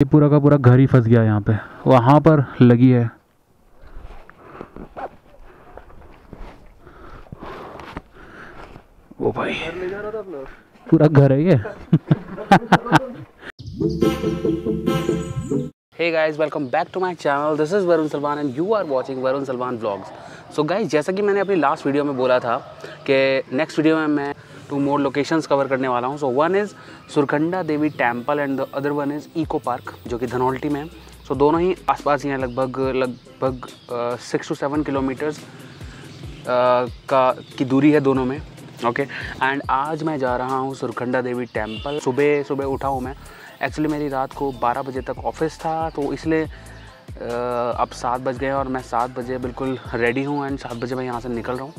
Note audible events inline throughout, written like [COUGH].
ये पूरा का पूरा घर ही फंस गया यहाँ पे। वहाँ पर लगी है। वो भाई। पूरा घर है ये। Hey guys welcome back to my channel this is Varun Salman and you are watching Varun Salman blogs so guys जैसा कि मैंने अपनी लास्ट वीडियो में बोला था कि नेक्स्ट वीडियो में मैं टू मोर लोकेशंस कवर करने वाला हूँ। So one is Surkhanda Devi temple and the other one is eco park जो कि धनौल्टी में है। सो so, दोनों ही आसपास ही हैं लगभग लगभग सिक्स टू सेवन किलोमीटर्स का की दूरी है दोनों में। Okay okay? एंड आज मैं जा रहा हूँ सुरखंडा देवी टेंपल सुबह सुबह उठा हूँ मैं। एक्चुअली मेरी रात को 12 बजे तक ऑफ़िस था तो इसलिए अब सात बज गए और मैं सात बजे बिल्कुल रेडी हूँ एंड सात बजे मैं यहाँ से निकल रहा हूँ।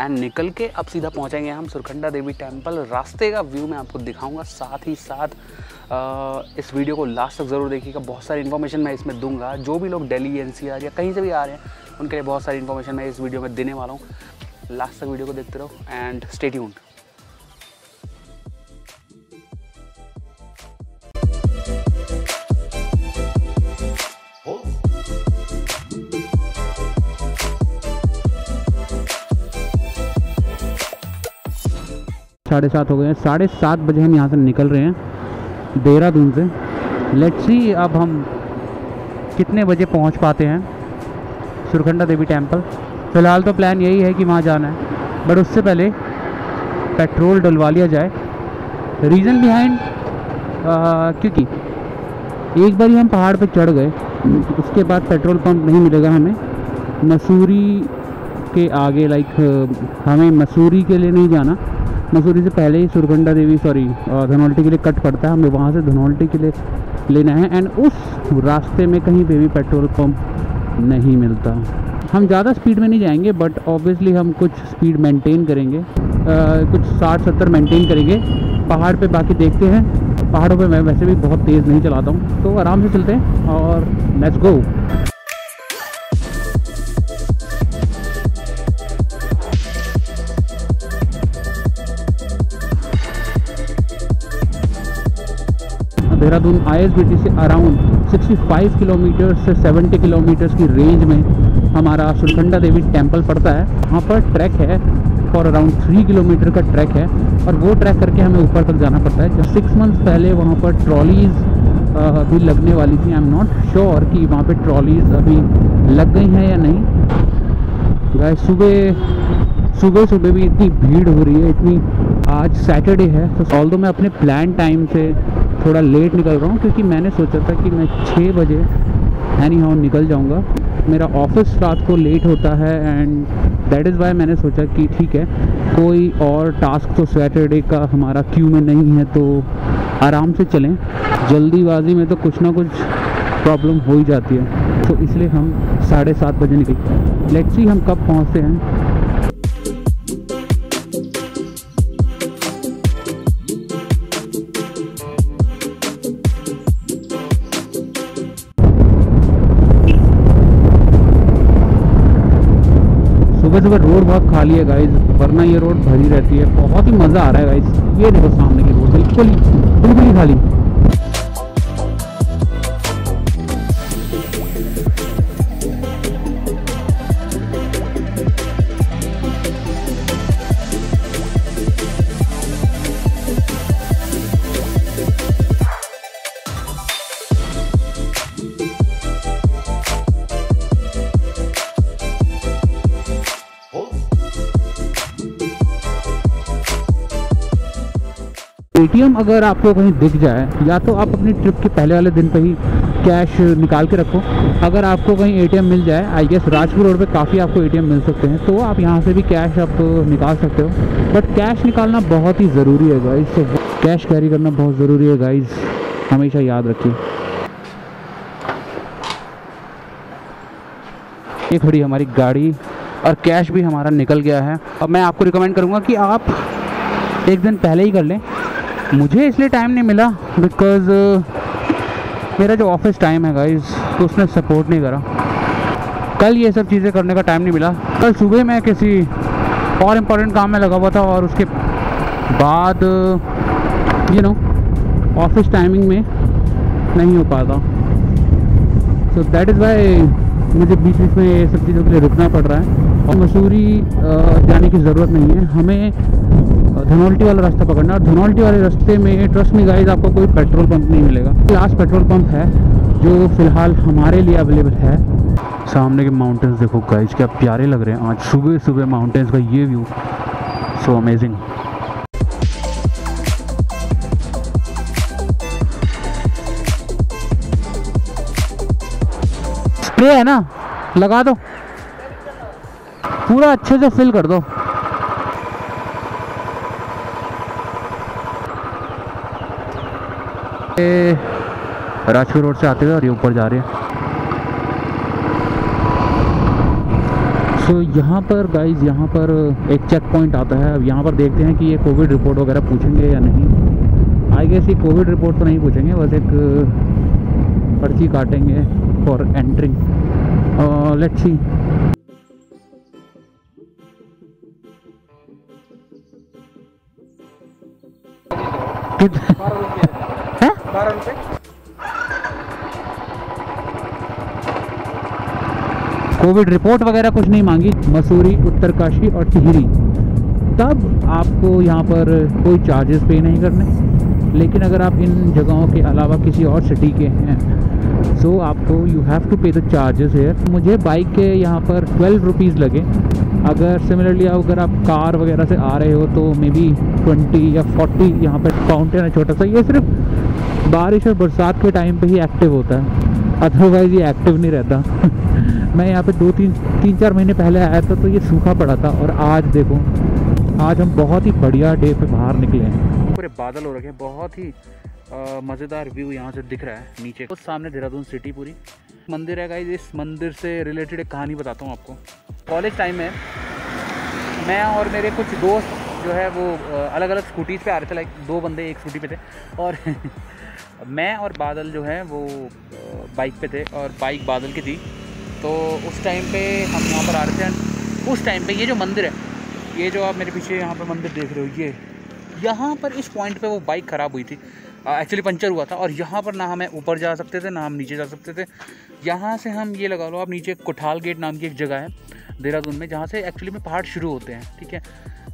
एंड निकल के अब सीधा पहुँचेंगे हम सुरखंडा देवी टेंपल रास्ते का व्यू मैं आपको दिखाऊँगा। साथ ही साथ आ, इस वीडियो को लास्ट तक ज़रूर देखिएगा। बहुत सारी इन्फॉर्मेशन मैं इसमें दूँगा। जो भी लोग दिल्ली एन या कहीं से भी आ रहे हैं उनके लिए बहुत सारी इन्फॉर्मेशन मैं इस वीडियो में देने वाला हूँ। लास्ट तक वीडियो को देखते रहो एंड स्टे ट्यून्ड साढ़े सात हो गए हैं। साढ़े सात बजे हम यहाँ से निकल रहे हैं देहरादून से। लेट्स सी अब हम कितने बजे पहुँच पाते हैं सुरखंडा देवी टेंपल। फ़िलहाल तो प्लान यही है कि वहाँ जाना है बट उससे पहले पेट्रोल डलवा लिया जाए। रीज़न बिहाइंड क्योंकि एक बार ही हम पहाड़ पर चढ़ गए, उसके बाद पेट्रोल पंप नहीं मिलेगा हमें। मसूरी के आगे लाइक हमें मसूरी के लिए नहीं जाना। मसूरी से पहले ही सुरगंडा देवी सॉरी धनौल्टी के लिए कट पड़ता है। हमें वहाँ से धनौल्टी के लिए लेना है एंड उस रास्ते में कहीं पे भी पेट्रोल पंप नहीं मिलता। हम ज़्यादा स्पीड में नहीं जाएँगे बट ऑब्वियसली हम कुछ स्पीड मेंटेन करेंगे। आ, कुछ साठ सत्तर मेंटेन करेंगे। पहाड़ पे बाकी देखते हैं। पहाड़ों पे मैं वैसे भी बहुत तेज़ नहीं चलाता हूँ तो आराम से चलते हैं और लेट्स गो देहरादून आईएसबीटी से अराउंड 65 किलोमीटर से 70 किलोमीटर्स की रेंज में हमारा सुरखंडा देवी टेंपल पड़ता है। वहाँ पर ट्रैक है फॉर अराउंड थ्री किलोमीटर का ट्रैक है और वो ट्रैक करके हमें ऊपर तक जाना पड़ता है। जब सिक्स मंथ्स पहले वहाँ पर ट्रॉलीज़ भी लगने वाली थी। आई एम नॉट श्योर कि वहाँ पे ट्रॉलीज़ अभी लग गई हैं या नहीं। गाय सुबह सुबह सुबह भी इतनी भीड़ हो रही है, इतनी आज सैटरडे है तो ऑल मैं अपने प्लान टाइम से थोड़ा लेट निकल रहा हूँ, क्योंकि मैंने सोचा था कि मैं छः बजे एनी हाउ निकल जाऊँगा। मेरा ऑफ़िस रात को लेट होता है एंड दैट इज़ वाई मैंने सोचा कि ठीक है, कोई और टास्क तो सैटरडे का हमारा क्यू में नहीं है तो आराम से चलें। जल्दीबाजी में तो कुछ ना कुछ प्रॉब्लम हो ही जाती है। तो इसलिए हम साढ़े सात बजे निकले। लेट्स सी हम कब पहुँचते हैं। सुबह सुबह रोड बहुत खाली है गाइज़ वरना ये रोड भरी रहती है। बहुत ही मज़ा आ रहा है गाइज़ ये देखो सामने की रोड, बिल्कुल बिल्कुल ही खाली। एटीएम अगर आपको कहीं दिख जाए, या तो आप अपनी ट्रिप के पहले वाले दिन पे ही कैश निकाल के रखो। अगर आपको कहीं एटीएम मिल जाए आई गेस राजपुर रोड पे काफ़ी आपको एटीएम मिल सकते हैं तो आप यहाँ से भी कैश आप निकाल सकते हो। बट कैश निकालना बहुत ही ज़रूरी है गाइज़ तो कैश कैरी करना बहुत ज़रूरी है गाइज़ हमेशा याद रखिए। ये खड़ी हमारी गाड़ी, और कैश भी हमारा निकल गया है। अब मैं आपको रिकमेंड करूँगा कि आप एक दिन पहले ही कर लें। मुझे इसलिए टाइम नहीं मिला बिकॉज़ uh, मेरा जो ऑफ़िस टाइम है गाइज़ तो उसने सपोर्ट नहीं करा। कल ये सब चीज़ें करने का टाइम नहीं मिला। कल सुबह मैं किसी और इम्पोर्टेंट काम में लगा हुआ था और उसके बाद यू नो ऑफ़िस टाइमिंग में नहीं हो पाता सो दैट इज़ वाई मुझे बीच बीच में ये सब चीज़ों के लिए रुकना पड़ रहा है। और मसूरी जाने की ज़रूरत नहीं है। हमें धनौल्टी वाला रास्ता पकड़ना और धनौल्टी वाले रास्ते में ट्रस्ट में गाइज़ आपको कोई पेट्रोल पंप नहीं मिलेगा। लास्ट पेट्रोल पंप है, जो फ़िलहाल हमारे लिए अवेलेबल है। सामने के माउंटेन्स देखो गाइज़ क्या प्यारे लग रहे हैं। आज सुबह सुबह माउंटेन्स का ये व्यू सो अमेजिंग स्प्रे है ना? लगा दो। पूरा अच्छे से फिल कर दो। राजपुर रोड से आते हुए और ये ऊपर जा रहे हैं। सो so, यहाँ पर गाइज़ यहाँ पर एक चेक पॉइंट आता है। अब यहाँ पर देखते हैं कि ये कोविड रिपोर्ट वगैरह पूछेंगे या नहीं। आई गेस ये कोविड रिपोर्ट तो नहीं पूछेंगे बस एक पर्ची काटेंगे for entering let's see covid report वगैरह कुछ नहीं मांगी। मसूरी, उत्तरकाशी और टिहरी। तब आपको यहाँ पर कोई चार्जेस पे नहीं करने। लेकिन अगर आप इन जगहों के अलावा किसी और सिटी के हैं सो आपको you have to pay the charges here मुझे बाइक के यहाँ पर ट्वेल्व रुपीज़ लगे। अगर सिमिलरली अगर आप कार वगैरह से आ रहे हो तो मे बी ट्वेंटी या फोर्टी यहाँ पर फाउंटेन है छोटा सा। ये सिर्फ़ बारिश और बरसात के टाइम पे ही एक्टिव होता है। अदरवाइज़ ये एक्टिव नहीं रहता। [LAUGHS] मैं यहाँ पे दो तीन तीन चार महीने पहले आया था तो ये सूखा पड़ा था, और आज देखो, आज हम बहुत ही बढ़िया डे पे बाहर निकले हैं। पूरे बादल हो रखे हैं, बहुत ही मज़ेदार व्यू यहाँ से दिख रहा है, नीचे। कुछ सामने देहरादून सिटी पूरी। मंदिर है गाइज़ इस मंदिर से रिलेटेड एक कहानी बताता हूँ आपको। कॉलेज टाइम में, मैं और मेरे कुछ दोस्त जो है वो अलग अलग स्कूटीज़ पे आ रहे थे लाइक दो बंदे एक स्कूटी पे थे, और [LAUGHS] मैं और बादल जो है वो बाइक पे थे और बाइक बादल की थी। तो उस टाइम पे हम यहाँ पर आ रहे थे उस टाइम पे ये जो मंदिर है, ये जो आप मेरे पीछे यहाँ पर मंदिर देख रहे हो, ये, यहाँ पर इस पॉइंट पे वो बाइक ख़राब हुई थी। एक्चुअली पंचर हुआ था और यहाँ पर ना हमें ऊपर जा सकते थे, ना हम नीचे जा सकते थे। यहाँ से हम ये लगा लो, आप नीचे कोठाल गेट नाम की एक जगह है देहरादून में, जहाँ से एक्चुअली में पहाड़ शुरू होते हैं, ठीक है?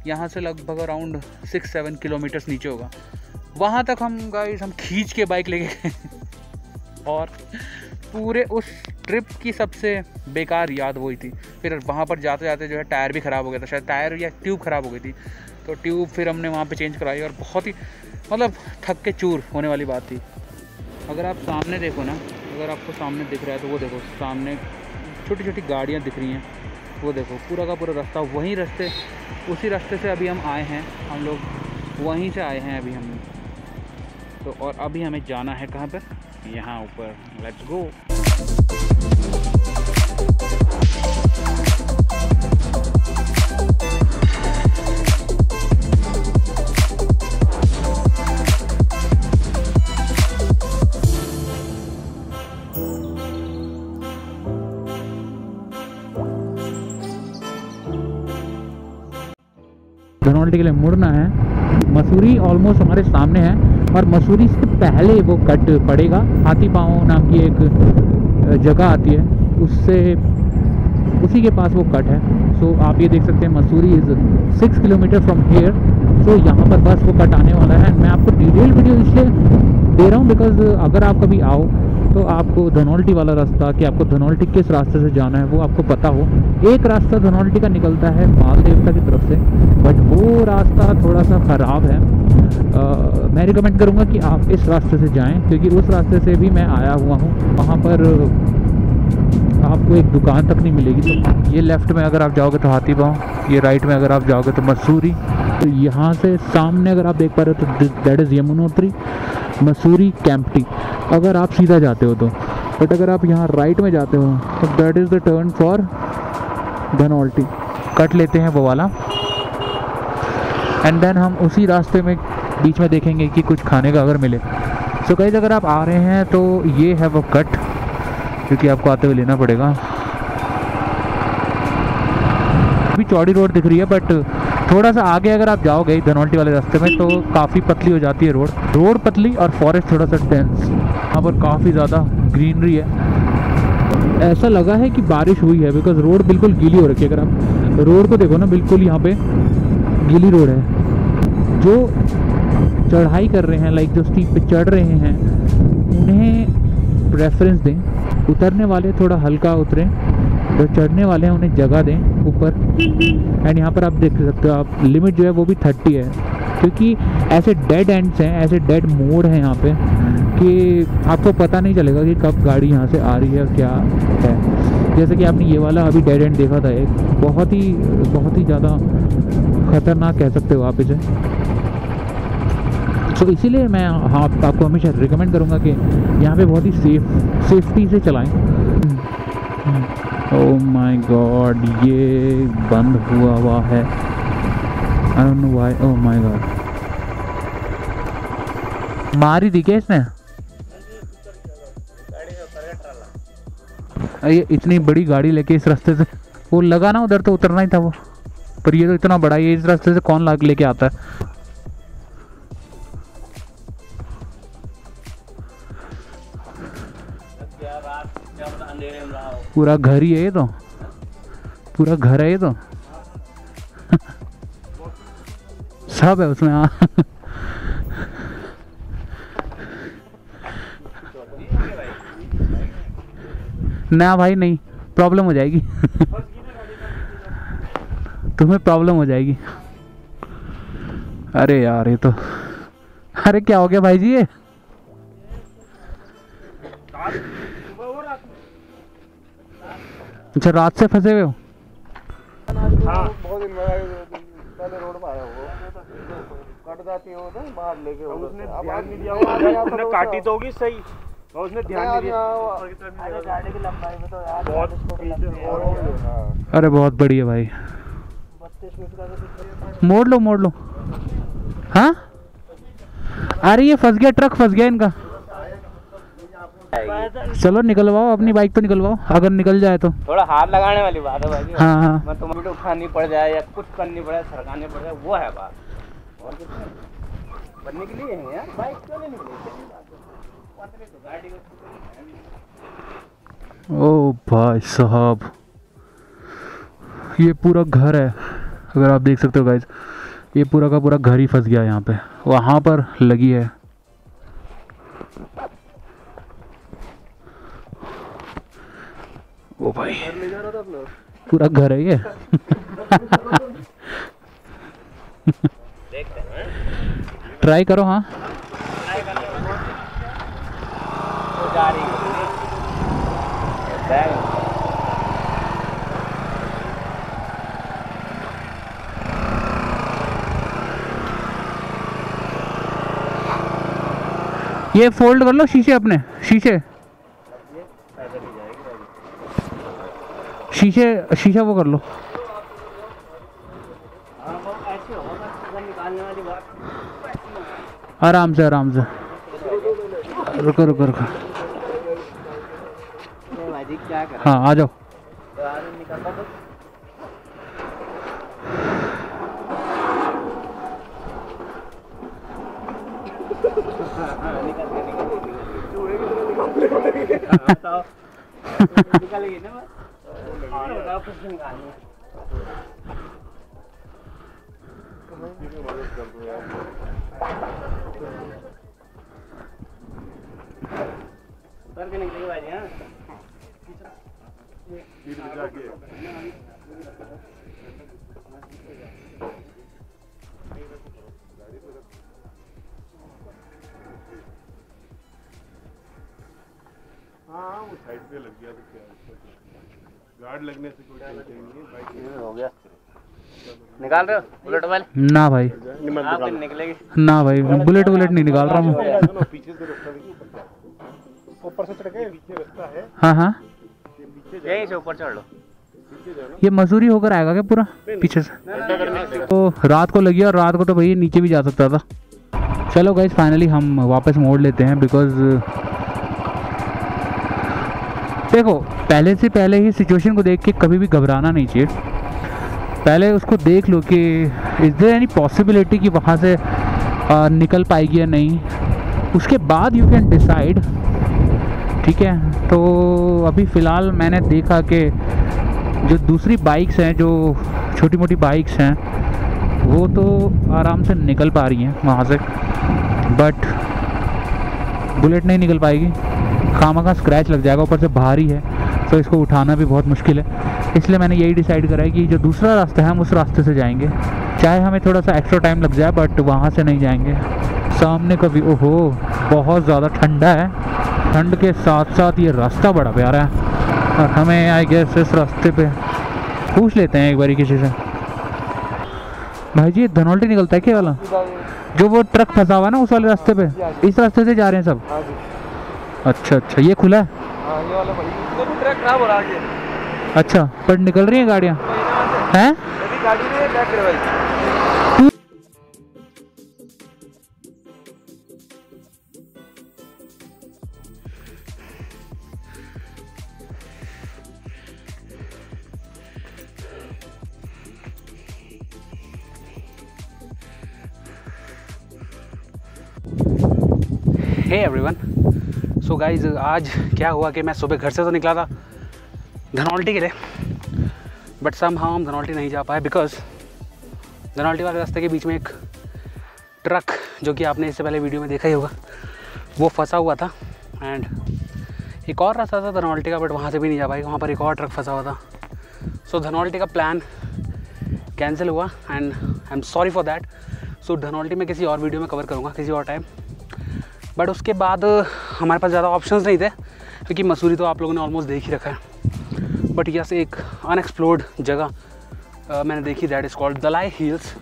यहाँ से लगभग अराउंड सिक्स सेवन किलोमीटर्स नीचे होगा। वहाँ तक हम गाइस हम खींच के बाइक लेके गए। और पूरे उस ट्रिप की सबसे बेकार याद वही थी। फिर वहाँ पर जाते जाते जो है टायर भी ख़राब हो गया था। शायद टायर या ट्यूब ख़राब हो गई थी। तो ट्यूब फिर हमने वहाँ पे चेंज कराई और बहुत ही मतलब थक के चूर होने वाली बात थी। अगर आप सामने देखो ना, अगर आपको सामने दिख रहा है तो वो देखो, सामने छोटी छोटी गाड़ियाँ दिख रही हैं। वो देखो, पूरा का पूरा रास्ता, वहीं रास्ते, उसी रास्ते से अभी हम आए हैं। हम लोग वहीं से आए हैं अभी हम। तो और अभी हमें जाना है कहाँ पर? यहाँ ऊपर। लेट्स गो के लिए मुड़ना है। मसूरी ऑलमोस्ट हमारे सामने है। और मसूरी से पहले वो कट पड़ेगा। हाथी पाँव नाम की एक जगह आती है। उससे, उसी के पास वो कट है। सो आप ये देख सकते हैं, Mussoorie is six kilometre from here so यहाँ पर बस वो कट आने वाला है। एंड मैं आपको डिटेल वीडियो इसलिए दे रहा हूँ बिकॉज़ अगर आप कभी आओ तो आपको धनौल्टी वाला रास्ता कि आपको धनौल्टी किस रास्ते से जाना है वो आपको पता हो। एक रास्ता धनौल्टी का निकलता है माल देवता की तरफ़ से बट वो रास्ता थोड़ा सा ख़राब है। आ, मैं रिकमेंड करूँगा कि आप इस रास्ते से जाएँ क्योंकि उस रास्ते से भी मैं आया हुआ हूँ। वहाँ पर आपको एक दुकान तक नहीं मिलेगी। तो ये लेफ़्ट में अगर आप जाओगे तो हाथी पाँव ये राइट में अगर आप जाओगे तो मसूरी। तो यहाँ से सामने अगर आप देख पा रहे हो तो दैट इज़ यमुनोत्री मसूरी कैंपटी अगर आप सीधा जाते हो तो। बट अगर आप यहाँ राइट में जाते हो तो that is the turn for Dhanaulti cut लेते हैं वो वाला। एंड देन हम उसी रास्ते में बीच में देखेंगे कि कुछ खाने का अगर मिले। सो so कहीं अगर आप आ रहे हैं तो ये है वो कट क्योंकि आपको आते हुए लेना पड़ेगा। अभी चौड़ी रोड दिख रही है बट थोड़ा सा आगे अगर आप जाओगे धनौल्टी वाले रास्ते में तो [LAUGHS] काफ़ी पतली हो जाती है रोड। रोड पतली और फॉरेस्ट थोड़ा सा डेंस यहाँ पर काफ़ी ज़्यादा ग्रीनरी है। ऐसा लगा है कि बारिश हुई है बिकॉज़ रोड बिल्कुल गीली हो रखी है। अगर आप रोड को देखो ना, बिल्कुल यहाँ पे गीली रोड है। जो चढ़ाई कर रहे हैं लाइक जो स्टीप पे चढ़ रहे हैं, उन्हें प्रेफरेंस दें। उतरने वाले थोड़ा हल्का उतरें, जो चढ़ने वाले हैं, उन्हें जगह दें ऊपर। एंड यहाँ पर आप देख सकते हो, आप लिमिट जो है वो भी थर्टी है। क्योंकि ऐसे डेड एंड्स हैं, ऐसे डेड मोड हैं यहाँ पे। कि आपको पता नहीं चलेगा कि कब गाड़ी यहाँ से आ रही है क्या है। जैसे कि आपने ये वाला अभी डेड एंड देखा था एक बहुत ही बहुत ही ज़्यादा ख़तरनाक कह सकते हो आप इसे। तो इसीलिए मैं हाँ आप, आपको हमेशा रिकमेंड करूँगा कि यहाँ पे बहुत ही सेफ़ सेफ्टी से चलाएँ। ओ माय गॉड ये बंद हुआ हुआ है। I don't know why oh my god मारी दी क्या इसने? ये इतनी बड़ी गाड़ी लेके इस रास्ते से, वो लगा ना उधर तो उतरना ही था वो। पर ये तो इतना बड़ा है इस रास्ते से कौन लाग लेके आता है? पूरा घर ही है ये तो। पूरा घर है ये तो। [LAUGHS] सब है उसमें हाँ। ना भाई नहीं। प्रॉब्लम हो जाएगी। तुम्हें प्रॉब्लम हो जाएगी। अरे यार ये तो अरे क्या हो गया भाई जी ये? अच्छा रात से फंसे हुए हो? बहुत दिन पहले रोड पर आया वो कट जाती हो तो बाहर लेके उसने ध्यान नहीं दिया। उसने काटी तो होगी सही। और उसने ध्यान नहीं दिया। अरे गाड़ी की लंबाई में तो यार बहुत हाँ। अरे बहुत बढ़िया भाई। बत्तीस फीट का तो मोड़ लो मोड़ लो। हाँ? अरे ये फंस गया ट्रक फंस गया इनका। चलो निकलवाओ अपनी बाइक तो निकलवाओ अगर निकल जाए तो। थोड़ा हाथ लगाने वाली बात है भाई। हाँ हाँ। मैं तुम्हें उठानी पड़ जाए या कुछ करनी पड़े सरकानी पड़ जाए वो है बात। और बनने के लिए है यार बाइक क्यों नहीं निकली? तो ओ भाई साहब ये पूरा घर है अगर आप देख सकते हो गाइज़ ये पूरा का पूरा घर ही फंस गया यहाँ पे वहाँ पर लगी है। ओ भाई पूरा घर है ये। [LAUGHS] ट्राई करो हाँ। ये फोल्ड कर लो शीशे अपने, शीशे। शीशे, शीशा वो कर लो। आराम से आराम से। रुको रुको रुको नहीं भाई जी क्या कर हाँ आ जाओ। निकलता तो हाँ, निकल गया, गया। हाँ, है। हाँ हाँ वो साइड पे लग गया तो क्या गार्ड लगने से कोई टेंशन नहीं है बाइक हो गया निकाल रहे हो? बुलेट वाले? ना भाई। आप निकलेगी। ना भाई बुलेट बुलेट नहीं निकाल रहा देखिए ऊपर से चढ़ के पीछे रास्ता है। हाँ हाँ। यहीं से ऊपर चढ़ लो। ये मसूरी होकर आएगा क्या पूरा? पीछे से? तो रात को लगी और रात को तो भैया नीचे भी जा सकता था। चलो गाइज़ फाइनली हम वापस मोड़ लेते हैं बिकॉज़ देखो पहले से पहले ही सिचुएशन को देख के कभी भी घबराना नहीं चाहिए। पहले उसको देख लो कि इज़ देर एनी पॉसिबिलिटी कि वहाँ से आ, निकल पाएगी या नहीं? उसके बाद यू कैन डिसाइड ठीक है? तो अभी फ़िलहाल मैंने देखा कि जो दूसरी बाइक्स हैं, जो छोटी मोटी बाइक्स हैं, वो तो आराम से निकल पा रही हैं वहाँ से। बट बुलेट नहीं निकल पाएगी। खामा का स्क्रैच लग जाएगा, ऊपर से भारी है तो इसको उठाना भी बहुत मुश्किल है। इसलिए मैंने यही डिसाइड करा है कि जो दूसरा रास्ता है, हम उस रास्ते से जाएँगे। चाहे हमें थोड़ा सा एक्स्ट्रा टाइम लग जाए बट वहाँ से नहीं जाएँगे। सामने का भी ओहो, बहुत ज़्यादा ठंडा है। ठंड के साथ साथ ये रास्ता बड़ा प्यारा है। और हमें आई गेस इस रास्ते पे पूछ लेते हैं एक बारी किसी से। भाई जी धनौल्टी निकलता है क्या वाला? जो वो ट्रक फंसा हुआ है ना उस वाले रास्ते पे? इस रास्ते से जा रहे हैं सब? हाँ अच्छा अच्छा ये खुला है? हाँ ये वाला भाई तो हो है अच्छा पर निकल रही है गाड़ियाँ? हैं? गाइज़ आज क्या हुआ कि मैं सुबह घर से तो निकला था धनौल्टी के लिए बट सम हम धनौल्टी नहीं जा पाए बिकॉज़ धनौल्टी वाले रास्ते के बीच में एक ट्रक जो कि आपने इससे पहले वीडियो में देखा ही होगा वो फंसा हुआ था एंड एक और रास्ता था धनौल्टी का बट वहाँ से भी नहीं जा पाई वहाँ पर एक और ट्रक फंसा हुआ था। सो so, धनौल्टी का प्लान कैंसिल हुआ and I am sorry for that so Dhanaulti में किसी और वीडियो में कवर करूँगा किसी और टाइम बट उसके बाद हमारे पास ज़्यादा ऑप्शंस नहीं थे क्योंकि मसूरी तो आप लोगों ने ऑलमोस्ट देख ही रखा है। बट यहाँ से एक अनएक्सप्लोर्ड जगह मैंने देखी that is called Dalai Hills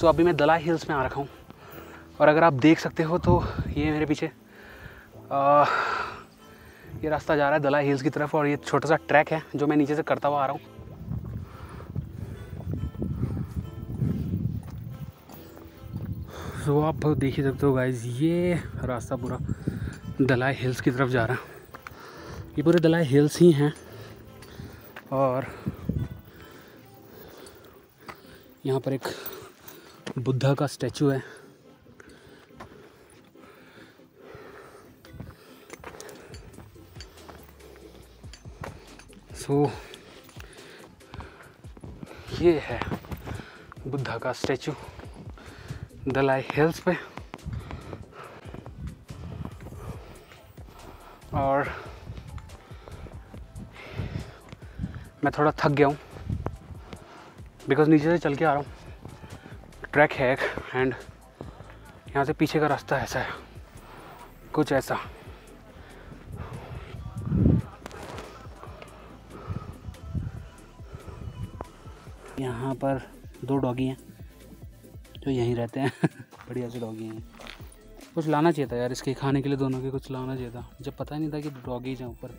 so अभी मैं दलाई हिल्स में आ रखा हूँ। और अगर आप देख सकते हो तो ये मेरे पीछे अ, ये रास्ता जा रहा है दलाई हिल्स की तरफ़ और ये छोटा सा ट्रैक है जो मैं नीचे से करता हुआ आ रहा हूँ। सो आप देख ही सकते हो गाइज़ ये रास्ता पूरा दलाई हिल्स की तरफ़ जा रहा है। ये पूरे दलाई हिल्स ही हैं और यहाँ पर एक बुद्धा का स्टैचू है। सो so, ये है बुद्धा का स्टैचू। दलाई हिल्स पे। और मैं थोड़ा थक गया हूँ। बिकॉज़ नीचे से चल के आ रहा हूँ। ट्रैक है एक एंड यहाँ से पीछे का रास्ता ऐसा है। कुछ ऐसा। यहाँ पर दो डॉगी हैं। जो यहीं रहते हैं। [LAUGHS] बढ़िया से डॉगी हैं। कुछ लाना चाहिए था यार इसके खाने के लिए, दोनों के कुछ लाना चाहिए था। जब पता ही नहीं था कि डॉगी हैं ऊपर।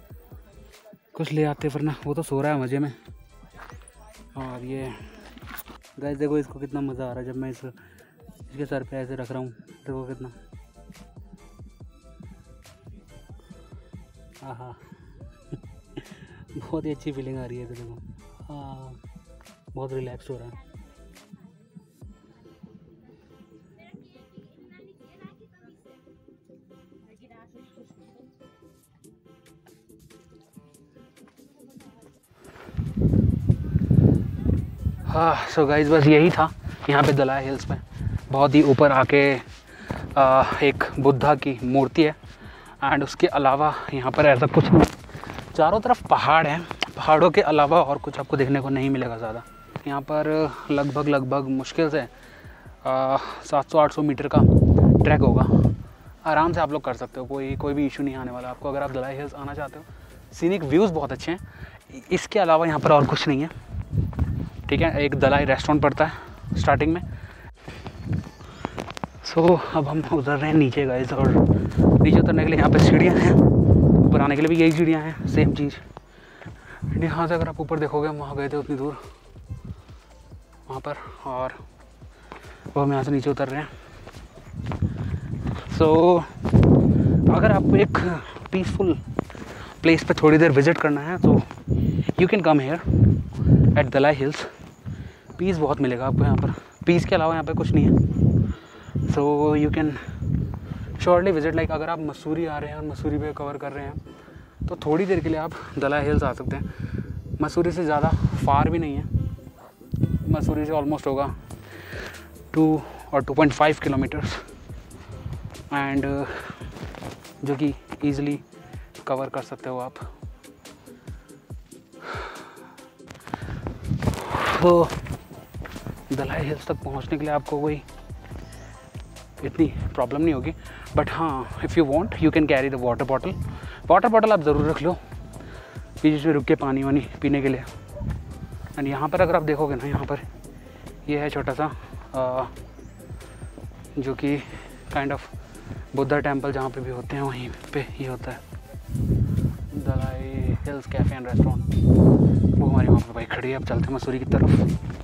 कुछ ले आते फिर ना, वो तो सो रहा है मज़े में। और ये गैस देखो इसको कितना मज़ा आ रहा है। जब मैं इस, इसके सर पे ऐसे रख रहा हूँ, देखो कितना। हाँ [LAUGHS] बहुत ही अच्छी फीलिंग आ रही है इधर देखो। हाँ बहुत रिलैक्स हो रहा है। हाँ सो गाइज़ बस यही था। यहाँ पे दलाई हिल्स में। बहुत ही ऊपर आके आ, एक बुद्धा की मूर्ति है। एंड उसके अलावा यहाँ पर ऐसा कुछ नहीं। चारों तरफ़ पहाड़ हैं। पहाड़ों के अलावा और कुछ आपको देखने को नहीं मिलेगा ज़्यादा। यहाँ पर लगभग लगभग मुश्किल से सात सौ आठ सौ मीटर का ट्रैक होगा। आराम से आप लोग कर सकते हो। कोई कोई भी इशू नहीं आने वाला। आपको अगर आप दलाई हिल्स आना चाहते हो सीनिक व्यूज़ बहुत अच्छे हैं। इसके अलावा यहाँ पर और कुछ नहीं है। ठीक है एक दलाई रेस्टोरेंट पड़ता है स्टार्टिंग में। सो so, अब हम उतर रहे हैं नीचे गाइस और नीचे उतरने के लिए यहाँ पे सीढ़ियाँ हैं। ऊपर आने के लिए भी यही सीढ़ियाँ हैं सेम चीज़। यहाँ से अगर आप ऊपर देखोगे हम वहाँ गए थे उतनी दूर। वहाँ पर और वो हम यहाँ से नीचे उतर रहे हैं। सो so, अगर आपको एक पीसफुल प्लेस पे थोड़ी देर विज़िट करना है तो you can come here at Dalai Hills peace बहुत मिलेगा आपको यहाँ पर। पीस के अलावा यहाँ पर कुछ नहीं है। So you can surely visit like अगर आप मसूरी आ रहे हैं और मसूरी पे कवर कर रहे हैं तो थोड़ी देर के लिए आप दलाई हिल्स आ सकते हैं। मसूरी से ज़्यादा फार भी नहीं है। मसूरी से ऑलमोस्ट होगा टू और two point five kilometres and जो कि ईज़िली कवर कर सकते हो आप। तो दलाई हिल्स तक पहुँचने के लिए आपको कोई इतनी प्रॉब्लम नहीं होगी। बट हाँ if you want you can carry the water bottle water bottle आप ज़रूर रख लो। बीच में रुक के पानी वानी पीने के लिए। एंड यहाँ पर अगर आप देखोगे ना यहाँ पर ये है छोटा सा आ, जो कि काइंड ऑफ़ बुद्धा टेंपल जहाँ पे भी होते हैं वहीं पे ही होता है। Dalai Hills cafe and restaurant वो हमारी वहाँ पर बाइक खड़ी है। अब चलते हैं मसूरी की तरफ़।